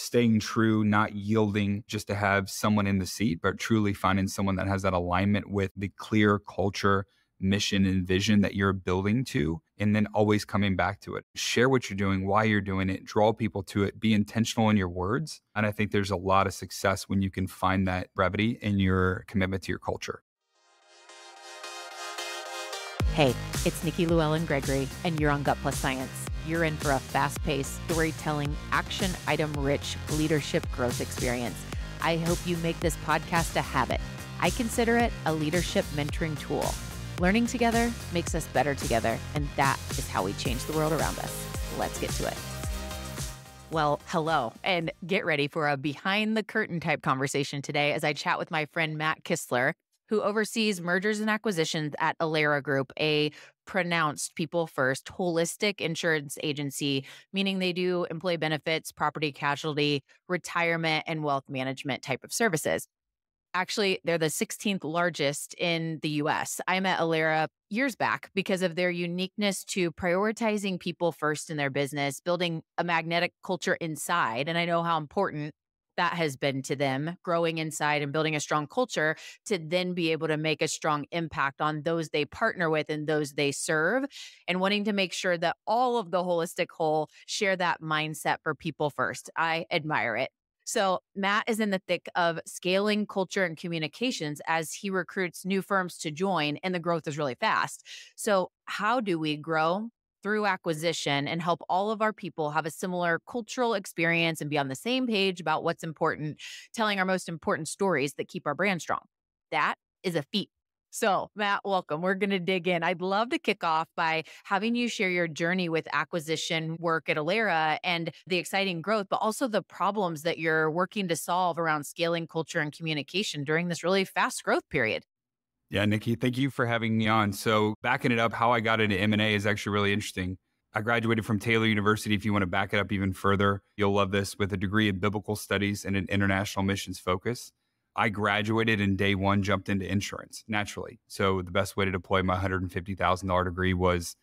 staying true, not yielding just to have someone in the seat, but truly finding someone that has that alignment with the clear culture, mission, and vision that you're building to, and then always coming back to it. Share what you're doing, why you're doing it, draw people to it, be intentional in your words. And I think there's a lot of success when you can find that brevity in your commitment to your culture. Hey, it's Nikki Llewellyn Gregory, and you're on Gut Plus Science. You're in for a fast paced, storytelling, action item rich leadership growth experience. I hope you make this podcast a habit. I consider it a leadership mentoring tool. Learning together makes us better together, and that is how we change the world around us. Let's get to it. Well, hello, and get ready for a behind the curtain type conversation today as I chat with my friend Matt Kistler, who oversees mergers and acquisitions at Alera Group, a pronounced people first holistic insurance agency, meaning they do employee benefits, property casualty, retirement, and wealth management type of services. Actually, they're the 16th largest in the US. I met Alera years back because of their uniqueness to prioritizing people first in their business, building a magnetic culture inside. And I know how important that has been to them growing inside and building a strong culture to then be able to make a strong impact on those they partner with and those they serve and wanting to make sure that all of the holistic whole share that mindset for people first. I admire it. So, Matt is in the thick of scaling culture and communications as he recruits new firms to join, and the growth is really fast. So, how do we grow through acquisition and help all of our people have a similar cultural experience and be on the same page about what's important, telling our most important stories that keep our brand strong. That is a feat. So, Matt, welcome. We're going to dig in. I'd love to kick off by having you share your journey with acquisition work at Alera and the exciting growth, but also the problems that you're working to solve around scaling culture and communication during this really fast growth period. Yeah, Nikki, thank you for having me on. So, backing it up, how I got into M&A is actually really interesting. I graduated from Taylor University. If you want to back it up even further, you'll love this with a degree in biblical studies and an international missions focus. I graduated and day one jumped into insurance naturally. So, the best way to deploy my $150,000 degree was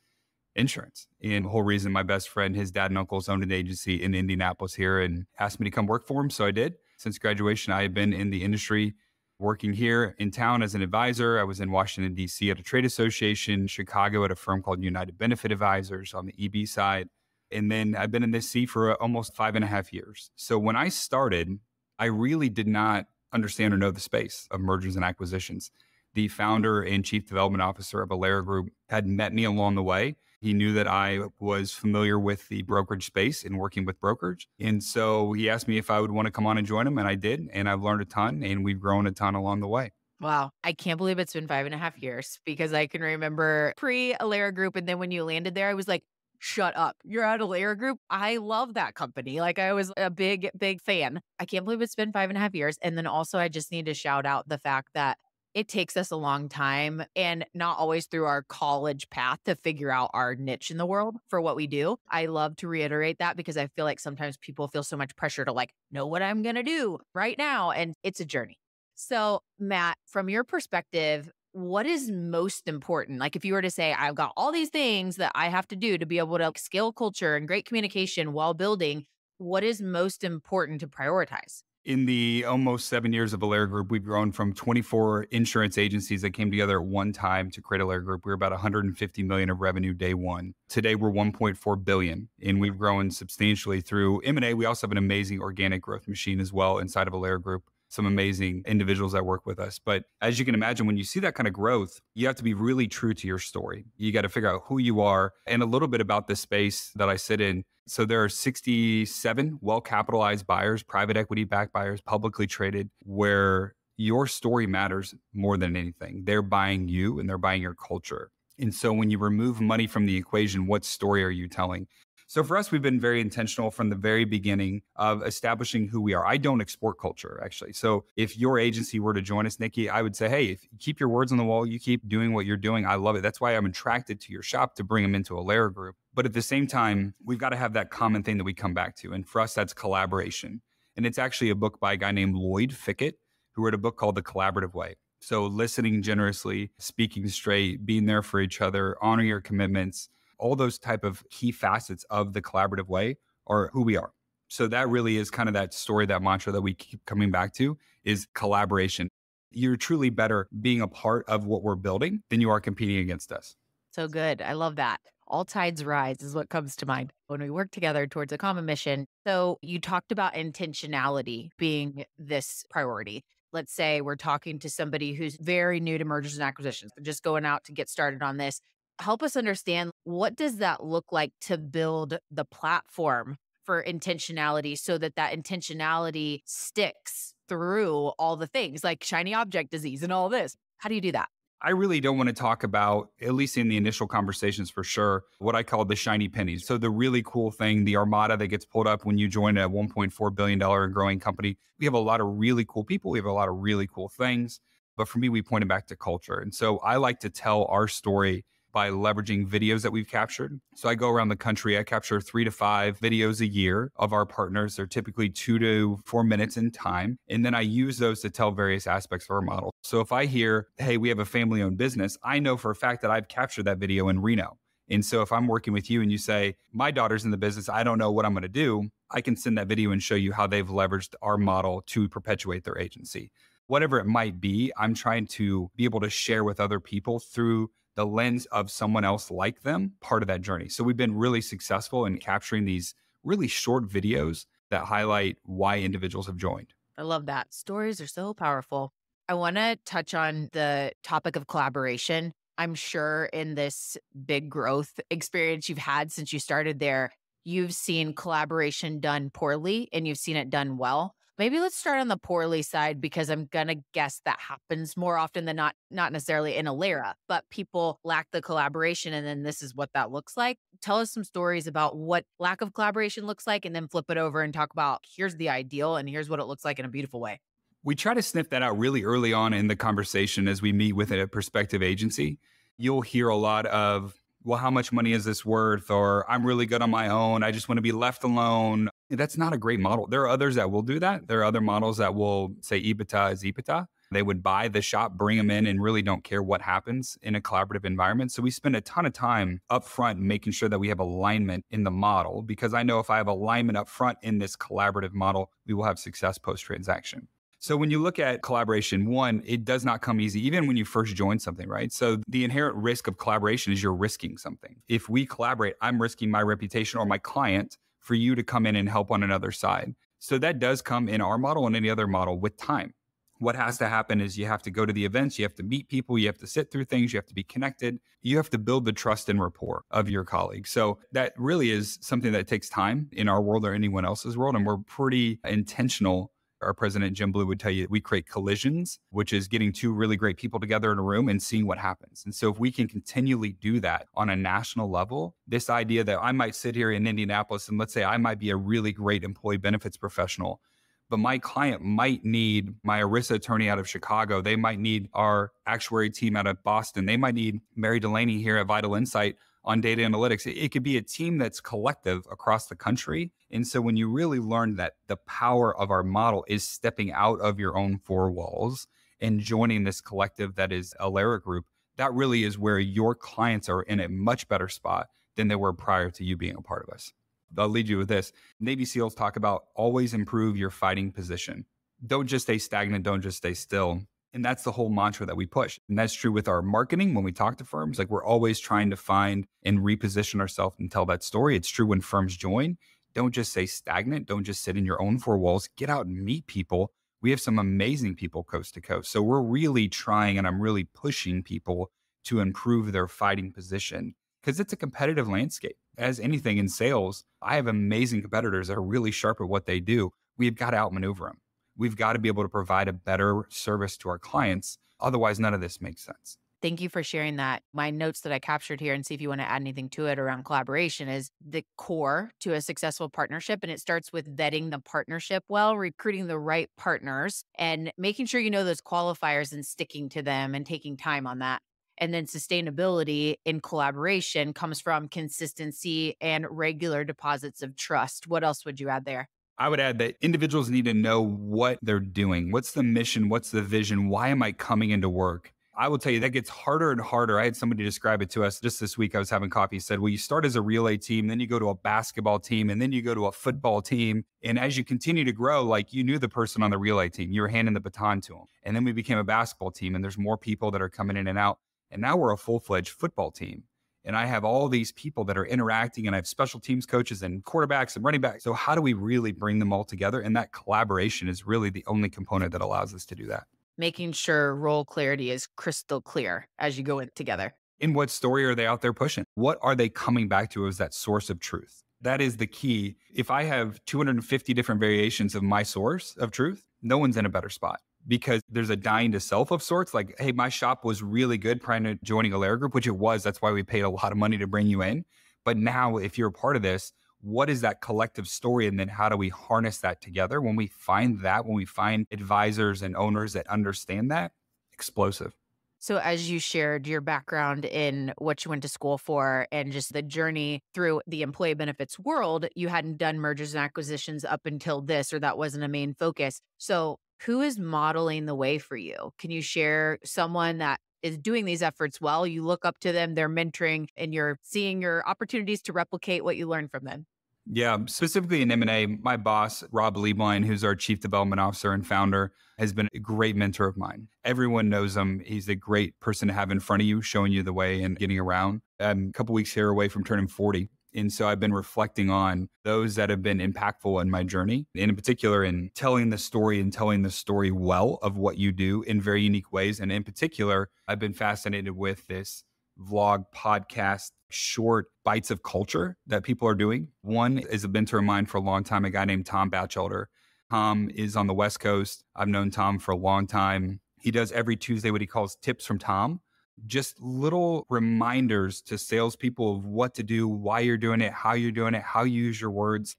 insurance. And the whole reason my best friend, his dad and uncles owned an agency in Indianapolis here and asked me to come work for him. So, I did. Since graduation, I have been in the industry working here in town as an advisor. I was in Washington, D.C. at a trade association, Chicago at a firm called United Benefit Advisors on the EB side. And then I've been in this seat for uh, almost five and a half years. So when I started, I really did not understand or know the space of mergers and acquisitions. The founder and chief development officer of Alera Group had met me along the way he knew that I was familiar with the brokerage space and working with brokers. And so he asked me if I would want to come on and join him. And I did. And I've learned a ton and we've grown a ton along the way. Wow. I can't believe it's been five and a half years because I can remember pre Alera Group. And then when you landed there, I was like, shut up. You're at Alera Group. I love that company. Like I was a big, big fan. I can't believe it's been five and a half years. And then also, I just need to shout out the fact that it takes us a long time and not always through our college path to figure out our niche in the world for what we do. I love to reiterate that because I feel like sometimes people feel so much pressure to like know what I'm going to do right now. And it's a journey. So, Matt, from your perspective, what is most important? Like, if you were to say, I've got all these things that I have to do to be able to scale culture and great communication while building, what is most important to prioritize? In the almost seven years of Alera Group, we've grown from 24 insurance agencies that came together at one time to create Alera Group. We are about 150 million of revenue day one. Today, we're 1.4 billion, and we've grown substantially through M&A. We also have an amazing organic growth machine as well inside of Alera Group some amazing individuals that work with us. But as you can imagine, when you see that kind of growth, you have to be really true to your story. You got to figure out who you are and a little bit about the space that I sit in. So there are 67 well capitalized buyers, private equity backed buyers, publicly traded, where your story matters more than anything. They're buying you and they're buying your culture. And so when you remove money from the equation, what story are you telling? So for us, we've been very intentional from the very beginning of establishing who we are. I don't export culture, actually. So if your agency were to join us, Nikki, I would say, hey, if you keep your words on the wall, you keep doing what you're doing. I love it. That's why I'm attracted to your shop to bring them into Alera Group. But at the same time, we've got to have that common thing that we come back to. And for us, that's collaboration. And it's actually a book by a guy named Lloyd Fickett, who wrote a book called The Collaborative Way. So listening generously, speaking straight, being there for each other, honor your commitments, all those type of key facets of the collaborative way are who we are. So that really is kind of that story, that mantra that we keep coming back to is collaboration. You're truly better being a part of what we're building than you are competing against us. So good. I love that. All tides rise is what comes to mind when we work together towards a common mission. So you talked about intentionality being this priority. Let's say we're talking to somebody who's very new to mergers and acquisitions, just going out to get started on this. Help us understand what does that look like to build the platform for intentionality so that that intentionality sticks through all the things like shiny object disease and all this. How do you do that? I really don't want to talk about, at least in the initial conversations for sure, what I call the shiny pennies. So, the really cool thing, the armada that gets pulled up when you join a $1.4 billion growing company, we have a lot of really cool people. We have a lot of really cool things. But for me, we point it back to culture. And so I like to tell our story by leveraging videos that we've captured. So I go around the country, I capture three to five videos a year of our partners. They're typically two to four minutes in time. And then I use those to tell various aspects of our model. So if I hear, hey, we have a family owned business, I know for a fact that I've captured that video in Reno. And so if I'm working with you and you say, my daughter's in the business, I don't know what I'm going to do, I can send that video and show you how they've leveraged our model to perpetuate their agency. Whatever it might be, I'm trying to be able to share with other people through the lens of someone else like them part of that journey. So we've been really successful in capturing these really short videos that highlight why individuals have joined. I love that. Stories are so powerful. I want to touch on the topic of collaboration. I'm sure in this big growth experience you've had since you started there, you've seen collaboration done poorly and you've seen it done well. Maybe let's start on the poorly side because I'm gonna guess that happens more often than not, not necessarily in Alera, but people lack the collaboration and then this is what that looks like. Tell us some stories about what lack of collaboration looks like and then flip it over and talk about here's the ideal and here's what it looks like in a beautiful way. We try to sniff that out really early on in the conversation as we meet with a prospective agency. You'll hear a lot of, well, how much money is this worth? Or I'm really good on my own. I just want to be left alone. That's not a great model. There are others that will do that. There are other models that will say EBITDA is EBITDA. They would buy the shop, bring them in, and really don't care what happens in a collaborative environment. So we spend a ton of time up front making sure that we have alignment in the model because I know if I have alignment up front in this collaborative model, we will have success post transaction. So when you look at collaboration, one, it does not come easy, even when you first join something, right? So the inherent risk of collaboration is you're risking something. If we collaborate, I'm risking my reputation or mm-hmm. my client for you to come in and help on another side. So that does come in our model and any other model with time. What has to happen is you have to go to the events, you have to meet people, you have to sit through things, you have to be connected, you have to build the trust and rapport of your colleagues. So that really is something that takes time in our world or anyone else's world. And we're pretty intentional our president Jim Blue would tell you we create collisions, which is getting two really great people together in a room and seeing what happens. And so if we can continually do that on a national level, this idea that I might sit here in Indianapolis and let's say I might be a really great employee benefits professional, but my client might need my ERISA attorney out of Chicago. They might need our actuary team out of Boston. They might need Mary Delaney here at Vital Incite on data analytics. It, it could be a team that's collective across the country. And so when you really learn that the power of our model is stepping out of your own four walls and joining this collective that is Alera Group, that really is where your clients are in a much better spot than they were prior to you being a part of us. I'll lead you with this. Navy SEALs talk about always improve your fighting position. Don't just stay stagnant, don't just stay still. And that's the whole mantra that we push. And that's true with our marketing when we talk to firms. Like we're always trying to find and reposition ourselves and tell that story. It's true when firms join. Don't just say stagnant. Don't just sit in your own four walls. Get out and meet people. We have some amazing people coast to coast. So we're really trying and I'm really pushing people to improve their fighting position because it's a competitive landscape. As anything in sales, I have amazing competitors that are really sharp at what they do. We've got to outmaneuver them we've got to be able to provide a better service to our clients. Otherwise, none of this makes sense. Thank you for sharing that. My notes that I captured here and see if you want to add anything to it around collaboration is the core to a successful partnership. And it starts with vetting the partnership well, recruiting the right partners, and making sure you know those qualifiers and sticking to them and taking time on that. And then sustainability in collaboration comes from consistency and regular deposits of trust. What else would you add there? I would add that individuals need to know what they're doing. What's the mission? What's the vision? Why am I coming into work? I will tell you that gets harder and harder. I had somebody describe it to us just this week. I was having coffee. He said, Well, you start as a relay team, then you go to a basketball team, and then you go to a football team. And as you continue to grow, like you knew the person on the relay team, you were handing the baton to them. And then we became a basketball team, and there's more people that are coming in and out. And now we're a full fledged football team. And I have all these people that are interacting, and I have special teams coaches and quarterbacks and running backs. So, how do we really bring them all together? And that collaboration is really the only component that allows us to do that making sure role clarity is crystal clear as you go in together. In what story are they out there pushing? What are they coming back to as that source of truth? That is the key. If I have 250 different variations of my source of truth, no one's in a better spot because there's a dying to self of sorts. Like, hey, my shop was really good prior to joining Alera Group, which it was. That's why we paid a lot of money to bring you in. But now, if you're a part of this, what is that collective story and then how do we harness that together when we find that when we find advisors and owners that understand that explosive so, as you shared your background in what you went to school for and just the journey through the employee benefits world, you hadn't done mergers and acquisitions up until this, or that wasn't a main focus. So, who is modeling the way for you? Can you share someone that is doing these efforts well. You look up to them, they're mentoring, and you're seeing your opportunities to replicate what you learn from them. Yeah, specifically in M&A, my boss, Rob Lieblein, who's our chief development officer and founder, has been a great mentor of mine. Everyone knows him. He's a great person to have in front of you, showing you the way and getting around. I'm a couple weeks here away from turning 40. And so I've been reflecting on those that have been impactful in my journey, and in particular in telling the story and telling the story well of what you do in very unique ways. And in particular, I've been fascinated with this vlog podcast short bites of culture that people are doing. One is a mentor of mine for a long time, a guy named Tom Batchelder. Tom is on the West Coast. I've known Tom for a long time. He does every Tuesday what he calls tips from Tom, just little reminders to salespeople of what to do, why you're doing it, how you're doing it, how you use your words.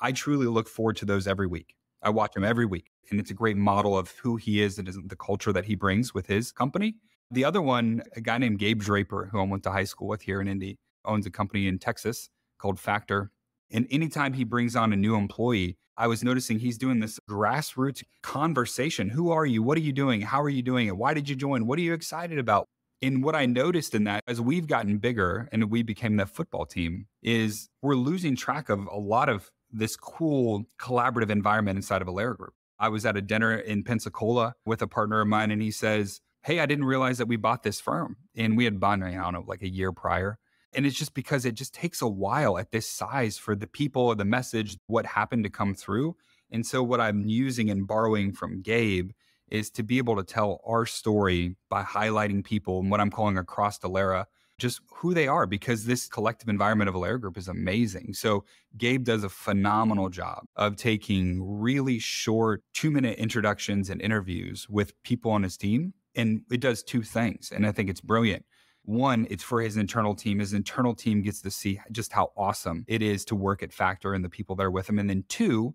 I truly look forward to those every week. I watch him every week, and it's a great model of who he is and the culture that he brings with his company. The other one, a guy named Gabe Draper, who I went to high school with here in Indy, owns a company in Texas called Factor. And anytime he brings on a new employee, I was noticing he's doing this grassroots conversation. Who are you? What are you doing? How are you doing it? Why did you join? What are you excited about? And what I noticed in that, as we've gotten bigger and we became the football team, is we're losing track of a lot of this cool collaborative environment inside of Alera Group. I was at a dinner in Pensacola with a partner of mine, and he says, hey, I didn't realize that we bought this firm. And we had bought, I don't know, like a year prior. And it's just because it just takes a while at this size for the people, the message, what happened to come through. And so, what I'm using and borrowing from Gabe is to be able to tell our story by highlighting people and what I'm calling across Alera, just who they are, because this collective environment of Alera Group is amazing. So, Gabe does a phenomenal job of taking really short two minute introductions and interviews with people on his team and it does two things. And I think it's brilliant. One, it's for his internal team. His internal team gets to see just how awesome it is to work at Factor and the people that are with him. And then two,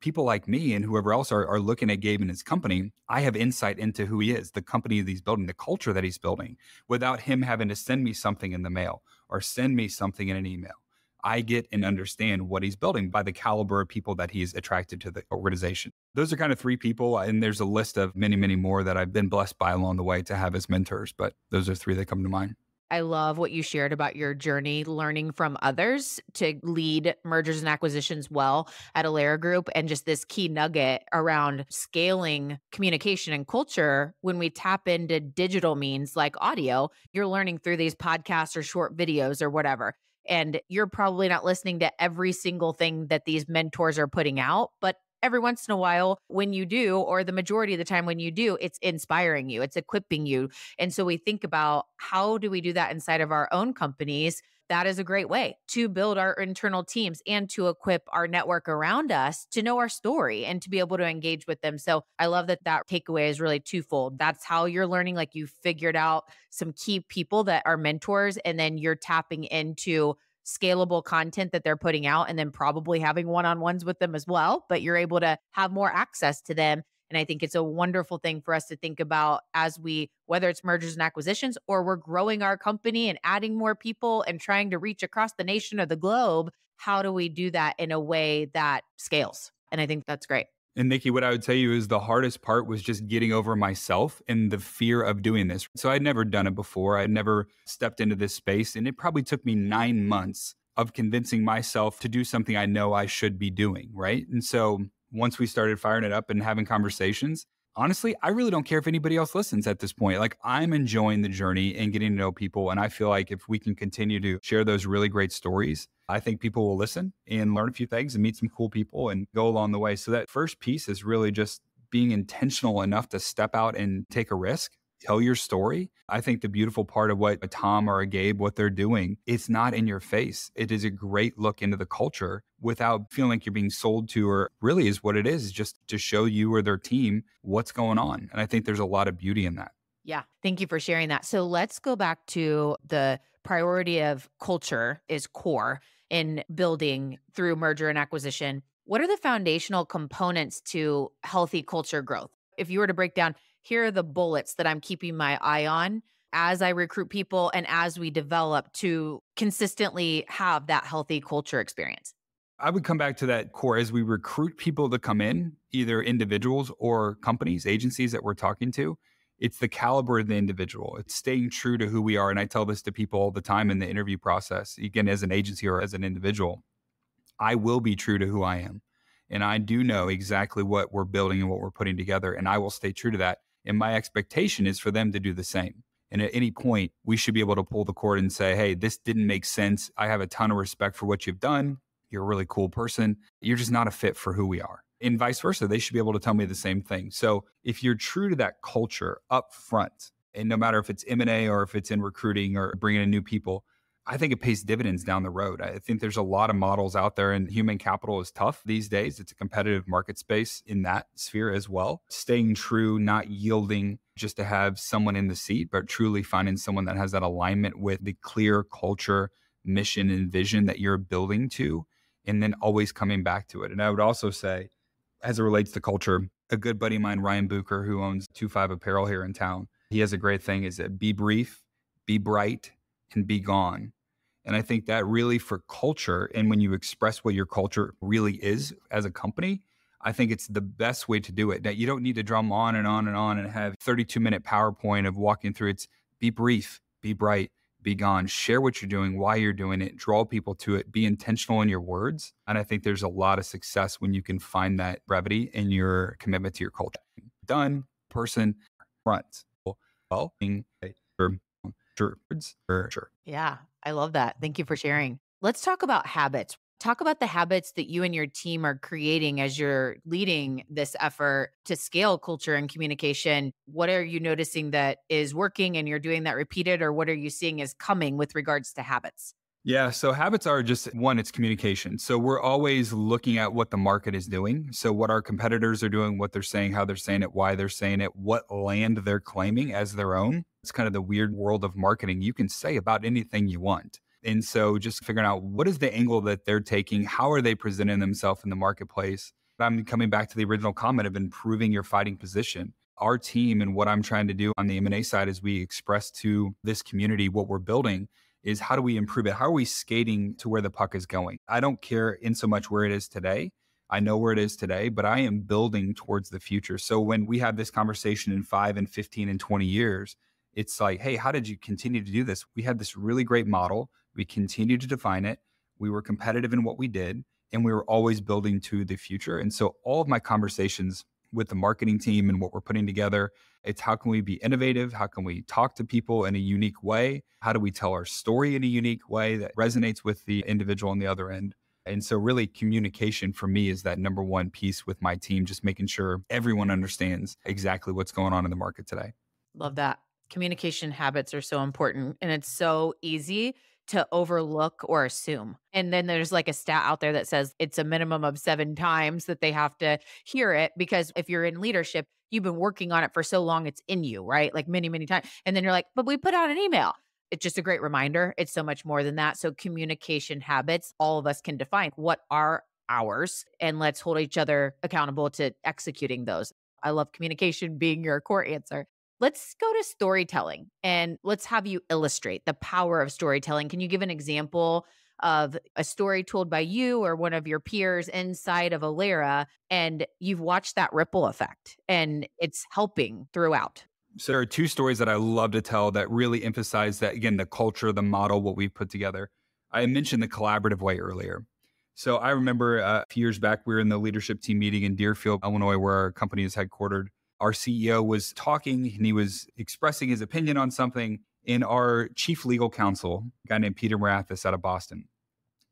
people like me and whoever else are, are looking at Gabe and his company, I have insight into who he is, the company that he's building, the culture that he's building, without him having to send me something in the mail or send me something in an email. I get and understand what he's building by the caliber of people that he's attracted to the organization. Those are kind of three people. And there's a list of many, many more that I've been blessed by along the way to have as mentors. But those are three that come to mind. I love what you shared about your journey learning from others to lead mergers and acquisitions well at Alera Group and just this key nugget around scaling communication and culture when we tap into digital means like audio. You're learning through these podcasts or short videos or whatever and you're probably not listening to every single thing that these mentors are putting out, but every once in a while when you do or the majority of the time when you do it's inspiring you it's equipping you and so we think about how do we do that inside of our own companies that is a great way to build our internal teams and to equip our network around us to know our story and to be able to engage with them. So I love that that takeaway is really twofold. That's how you're learning, like you figured out some key people that are mentors, and then you're tapping into scalable content that they're putting out and then probably having one on ones with them as well. But you're able to have more access to them and I think it's a wonderful thing for us to think about as we, whether it's mergers and acquisitions or we're growing our company and adding more people and trying to reach across the nation or the globe. How do we do that in a way that scales? And I think that's great. And Nikki, what I would tell you is the hardest part was just getting over myself and the fear of doing this. So I'd never done it before. I'd never stepped into this space. And it probably took me nine months of convincing myself to do something I know I should be doing. Right. And so once we started firing it up and having conversations, honestly, I really don't care if anybody else listens at this point. Like I'm enjoying the journey and getting to know people. And I feel like if we can continue to share those really great stories, I think people will listen and learn a few things and meet some cool people and go along the way. So that first piece is really just being intentional enough to step out and take a risk tell your story. I think the beautiful part of what a Tom or a Gabe, what they're doing, it's not in your face. It is a great look into the culture without feeling like you're being sold to, or really is what it is, just to show you or their team what's going on. And I think there's a lot of beauty in that. Yeah. Thank you for sharing that. So let's go back to the priority of culture is core in building through merger and acquisition. What are the foundational components to healthy culture growth? If you were to break down here are the bullets that I'm keeping my eye on as I recruit people and as we develop to consistently have that healthy culture experience? I would come back to that core as we recruit people to come in, either individuals or companies, agencies that we're talking to. It's the caliber of the individual. It's staying true to who we are. And I tell this to people all the time in the interview process, again, as an agency or as an individual. I will be true to who I am. And I do know exactly what we're building and what we're putting together. And I will stay true to that. And my expectation is for them to do the same. And at any point, we should be able to pull the cord and say, hey, this didn't make sense. I have a ton of respect for what you've done. You're a really cool person. You're just not a fit for who we are. And vice versa, they should be able to tell me the same thing. So if you're true to that culture up front, and no matter if it's M&A or if it's in recruiting or bringing in new people, I think it pays dividends down the road. I think there's a lot of models out there, and human capital is tough these days. It's a competitive market space in that sphere as well. Staying true, not yielding just to have someone in the seat, but truly finding someone that has that alignment with the clear culture, mission, and vision that you're building to, and then always coming back to it. And I would also say, as it relates to culture, a good buddy of mine, Ryan Booker, who owns 25 Apparel here in town, he has a great thing is that be brief, be bright, and be gone. And I think that really for culture, and when you express what your culture really is as a company, I think it's the best way to do it. That you don't need to drum on and on and on and have 32 minute PowerPoint of walking through. It's be brief, be bright, be gone. Share what you're doing, why you're doing it, draw people to it, be intentional in your words. And I think there's a lot of success when you can find that brevity in your commitment to your culture. Done, person, front. Well, sure, sure. Yeah, I love that. Thank you for sharing. Let's talk about habits. Talk about the habits that you and your team are creating as you're leading this effort to scale culture and communication. What are you noticing that is working and you're doing that repeated, or what are you seeing is coming with regards to habits? Yeah. So habits are just one, it's communication. So we're always looking at what the market is doing. So what our competitors are doing, what they're saying, how they're saying it, why they're saying it, what land they're claiming as their own. It's kind of the weird world of marketing. You can say about anything you want. And so just figuring out what is the angle that they're taking, how are they presenting themselves in the marketplace. I'm coming back to the original comment of improving your fighting position. Our team and what I'm trying to do on the M&A side is we express to this community what we're building is how do we improve it? How are we skating to where the puck is going? I don't care in so much where it is today. I know where it is today, but I am building towards the future. So when we have this conversation in five and 15 and 20 years, it's like, hey, how did you continue to do this? We had this really great model. We continued to define it. We were competitive in what we did, and we were always building to the future. And so all of my conversations with the marketing team and what we're putting together. It's how can we be innovative? How can we talk to people in a unique way? How do we tell our story in a unique way that resonates with the individual on the other end? And so, really, communication for me is that number one piece with my team, just making sure everyone understands exactly what's going on in the market today. Love that. Communication habits are so important, and it's so easy to overlook or assume. And then there's like a stat out there that says it's a minimum of seven times that they have to hear it because if you're in leadership, you've been working on it for so long, it's in you, right? Like many, many times. And then you're like, but we put out an email. It's just a great reminder. It's so much more than that. So, communication habits, all of us can define what are ours, and let's hold each other accountable to executing those. I love communication being your core answer. Let's go to storytelling and let's have you illustrate the power of storytelling. Can you give an example of a story told by you or one of your peers inside of Alera, and you've watched that ripple effect and it's helping throughout. So there are two stories that I love to tell that really emphasize that again, the culture, the model, what we've put together. I mentioned the collaborative way earlier. So I remember uh, a few years back, we were in the leadership team meeting in Deerfield, Illinois, where our company is headquartered. Our CEO was talking and he was expressing his opinion on something. And our chief legal counsel, a guy named Peter Marathas out of Boston,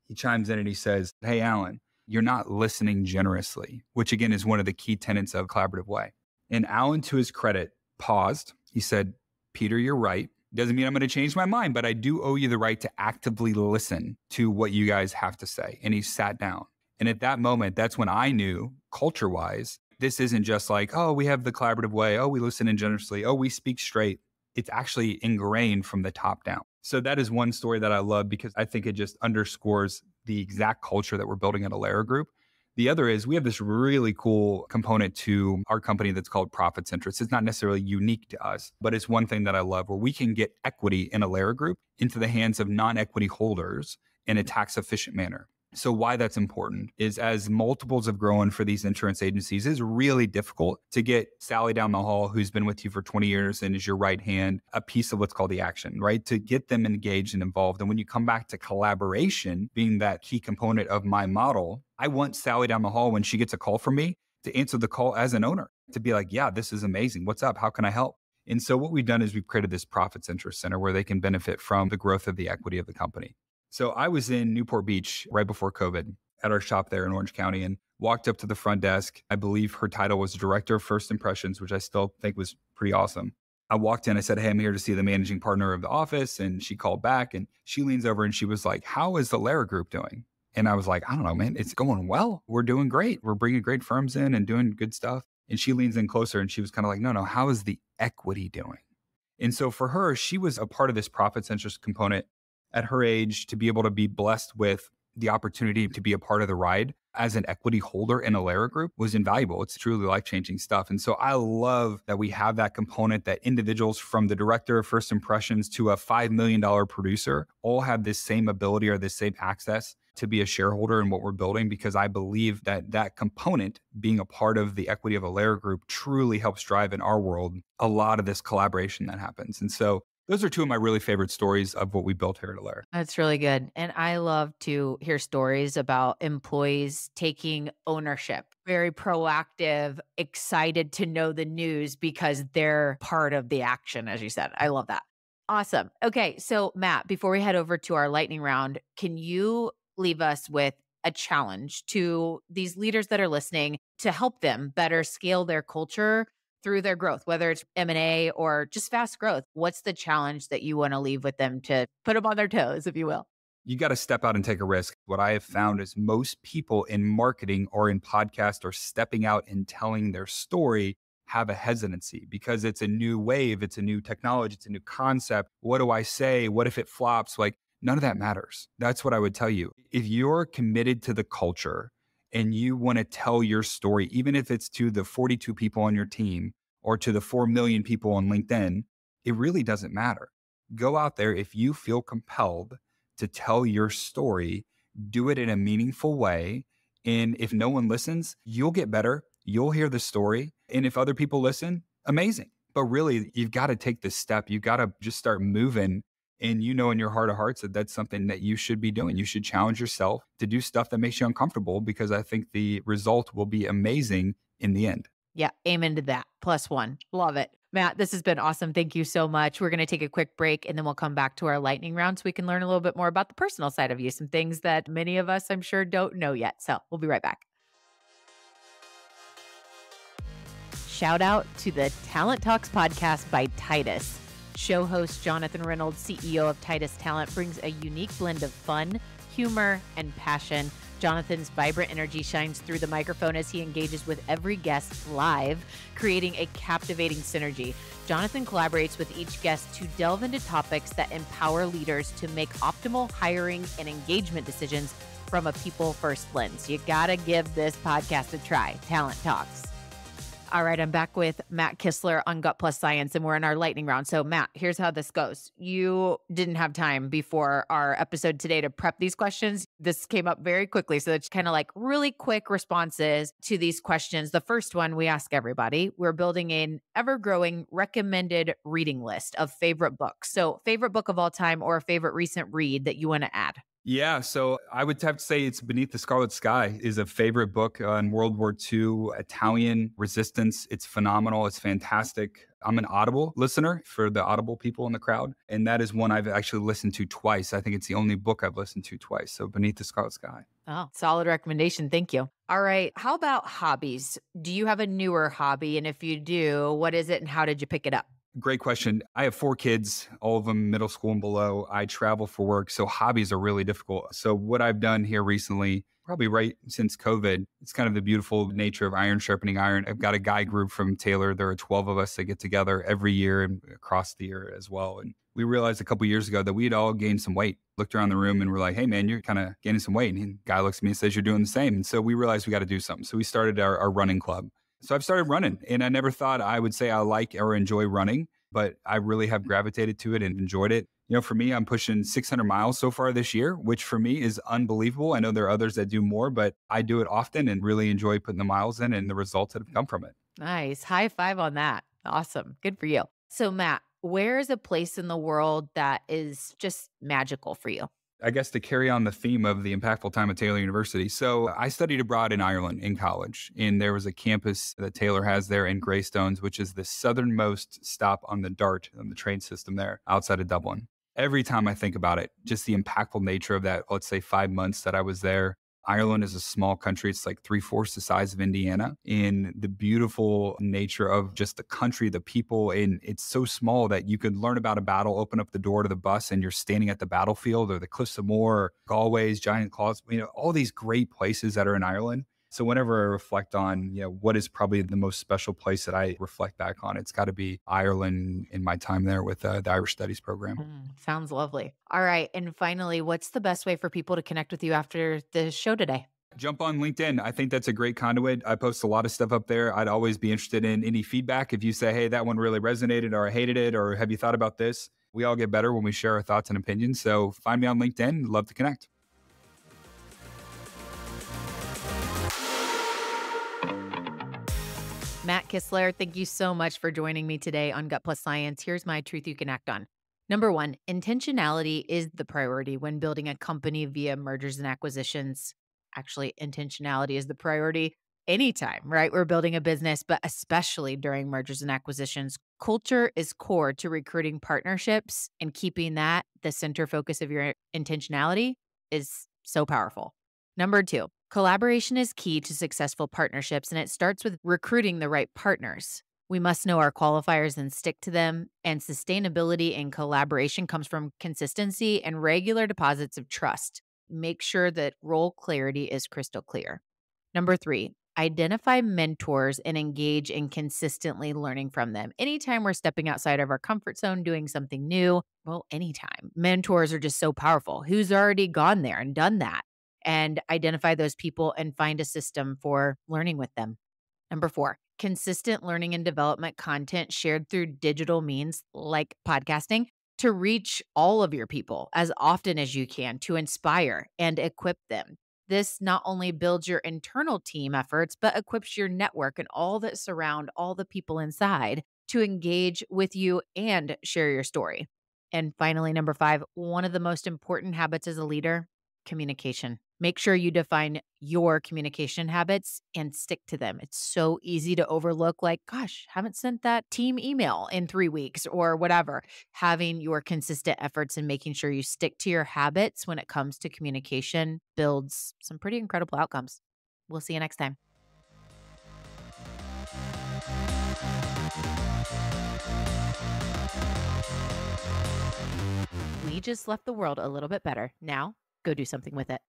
he chimes in and he says, Hey, Alan, you're not listening generously, which again is one of the key tenets of collaborative way. And Alan, to his credit, paused. He said, Peter, you're right. Doesn't mean I'm going to change my mind, but I do owe you the right to actively listen to what you guys have to say. And he sat down. And at that moment, that's when I knew, culture wise, this isn't just like, oh, we have the collaborative way. Oh, we listen in generously. Oh, we speak straight. It's actually ingrained from the top down. So that is one story that I love because I think it just underscores the exact culture that we're building at Alera Group. The other is we have this really cool component to our company that's called profits interest. It's not necessarily unique to us, but it's one thing that I love where we can get equity in Alera Group into the hands of non equity holders in a tax efficient manner. So why that's important is as multiples have grown for these insurance agencies is really difficult to get Sally down the hall who's been with you for 20 years and is your right hand a piece of what's called the action, right? To get them engaged and involved. And when you come back to collaboration being that key component of my model, I want Sally down the hall when she gets a call from me to answer the call as an owner, to be like, yeah, this is amazing. What's up? How can I help? And so what we've done is we've created this profits interest center where they can benefit from the growth of the equity of the company. So I was in Newport Beach right before COVID at our shop there in Orange County and walked up to the front desk. I believe her title was Director of First Impressions, which I still think was pretty awesome. I walked in, I said, Hey, I'm here to see the managing partner of the office. And she called back and she leans over and she was like, How is the Alera Group doing? And I was like, I don't know, man, it's going well. We're doing great. We're bringing great firms in and doing good stuff. And she leans in closer and she was kind of like, No, no, how is the equity doing? And so for her, she was a part of this profits interest component at her age to be able to be blessed with the opportunity to be a part of the ride as an equity holder in Alera Group was invaluable. It's truly life changing stuff. And so I love that we have that component that individuals from the director of first impressions to a $5 million producer all have this same ability or this same access to be a shareholder in what we're building because I believe that that component, being a part of the equity of Alera Group, truly helps drive in our world a lot of this collaboration that happens. And so those are two of my really favorite stories of what we built here at Alera. That's really good. And I love to hear stories about employees taking ownership, very proactive, excited to know the news because they're part of the action, as you said. I love that. Awesome. Okay. So, Matt, before we head over to our lightning round, can you leave us with a challenge to these leaders that are listening to help them better scale their culture through their growth, whether it's M&A or just fast growth? What's the challenge that you want to leave with them to put them on their toes, if you will? You got to step out and take a risk. What I have found is most people in marketing or in podcast or stepping out and telling their story have a hesitancy because it's a new wave, it's a new technology, it's a new concept. What do I say? What if it flops? Like none of that matters. That's what I would tell you. If you're committed to the culture and you want to tell your story, even if it's to the 42 people on your team or to the 4 million people on LinkedIn, it really doesn't matter. Go out there if you feel compelled to tell your story, do it in a meaningful way. And if no one listens, you'll get better. You'll hear the story. And if other people listen, amazing. But really, you've got to take this step. You've got to just start moving and you know in your heart of hearts that that's something that you should be doing. You should challenge yourself to do stuff that makes you uncomfortable because I think the result will be amazing in the end. Yeah, amen to that. Plus one. Love it. Matt, this has been awesome. Thank you so much. We're going to take a quick break and then we'll come back to our lightning round so we can learn a little bit more about the personal side of you, some things that many of us, I'm sure, don't know yet. So we'll be right back. Shout out to the Talent Talks podcast by Titus. Show host Jonathan Reynolds, CEO of Titus Talent, brings a unique blend of fun, humor, and passion. Jonathan's vibrant energy shines through the microphone as he engages with every guest live, creating a captivating synergy. Jonathan collaborates with each guest to delve into topics that empower leaders to make optimal hiring and engagement decisions from a people first lens. You got to give this podcast a try. Talent Talks. All right, I'm back with Matt Kistler on Gut Plus Science, and we're in our lightning round. So, Matt, here's how this goes. You didn't have time before our episode today to prep these questions. This came up very quickly. So, it's kind of like really quick responses to these questions. The first one we ask everybody we're building an ever growing recommended reading list of favorite books. So, favorite book of all time or a favorite recent read that you want to add? Yeah, so I would have to say it's Beneath the Scarlet Sky is a favorite book on World War II, Italian resistance. It's phenomenal. It's fantastic. I'm an Audible listener for the Audible people in the crowd, and that is one I've actually listened to twice. I think it's the only book I've listened to twice. So Beneath the Scarlet Sky. Oh, solid recommendation. Thank you. All right. How about hobbies? Do you have a newer hobby? And if you do, what is it and how did you pick it up? Great question. I have four kids, all of them middle school and below. I travel for work, so hobbies are really difficult. So, what I've done here recently, probably right since COVID, it's kind of the beautiful nature of iron sharpening iron. I've got a guy group from Taylor. There are 12 of us that get together every year and across the year as well. And we realized a couple years ago that we'd all gained some weight. Looked around the room and we're like, hey, man, you're kind of gaining some weight. And the guy looks at me and says, you're doing the same. And so we realized we got to do something. So we started our, our running club. So I've started running and I never thought I would say I like or enjoy running but I really have mm-hmm. gravitated to it and enjoyed it. You know, for me, I'm pushing 600 miles so far this year, which for me is unbelievable. I know there are others that do more, but I do it often and really enjoy putting the miles in and the results that have come from it. Nice. High five on that. Awesome. Good for you. So, Matt, where is a place in the world that is just magical for you? I guess to carry on the theme of the impactful time at Taylor University. So I studied abroad in Ireland in college, and there was a campus that Taylor has there in Greystones, which is the southernmost stop on the DART on the train system there outside of Dublin. Every time I think about it, just the impactful nature of that, let's say five months that I was there, Ireland is a small country. It's like three fourths the size of Indiana. In the beautiful nature of just the country, the people, and it's so small that you could learn about a battle, open up the door to the bus, and you're standing at the battlefield or the Cliffs of Moher, Galway, Giant's Causeway, you know, all these great places that are in Ireland. So whenever I reflect on, you know, what is probably the most special place that I reflect back on, it's got to be Ireland in my time there with uh, the Irish Studies program. Mm, sounds lovely. All right, and finally, what's the best way for people to connect with you after the show today? Jump on LinkedIn. I think that's a great conduit. I post a lot of stuff up there. I'd always be interested in any feedback. If you say, hey, that one really resonated, or I hated it, or have you thought about this? We all get better when we share our thoughts and opinions. So find me on LinkedIn. Love to connect. Matt Kistler, thank you so much for joining me today on Gut Plus Science. Here's my truth you can act on. Number one, intentionality is the priority when building a company via mergers and acquisitions. Actually, intentionality is the priority anytime, right? We're building a business, but especially during mergers and acquisitions. Culture is core to recruiting partnerships and keeping that the center focus of your intentionality is so powerful. Number two, Collaboration is key to successful partnerships, and it starts with recruiting the right partners. We must know our qualifiers and stick to them. And sustainability and collaboration comes from consistency and regular deposits of trust. Make sure that role clarity is crystal clear. Number three, identify mentors and engage in consistently learning from them. Anytime we're stepping outside of our comfort zone, doing something new, well, anytime. Mentors are just so powerful. Who's already gone there and done that? And identify those people and find a system for learning with them. Number four, consistent learning and development content shared through digital means like podcasting to reach all of your people as often as you can to inspire and equip them. This not only builds your internal team efforts, but equips your network and all that surround all the people inside to engage with you and share your story. And finally, number five, one of the most important habits as a leader communication. Make sure you define your communication habits and stick to them. It's so easy to overlook, like, gosh, haven't sent that team email in three weeks or whatever. Having your consistent efforts and making sure you stick to your habits when it comes to communication builds some pretty incredible outcomes. We'll see you next time. We just left the world a little bit better. Now, go do something with it.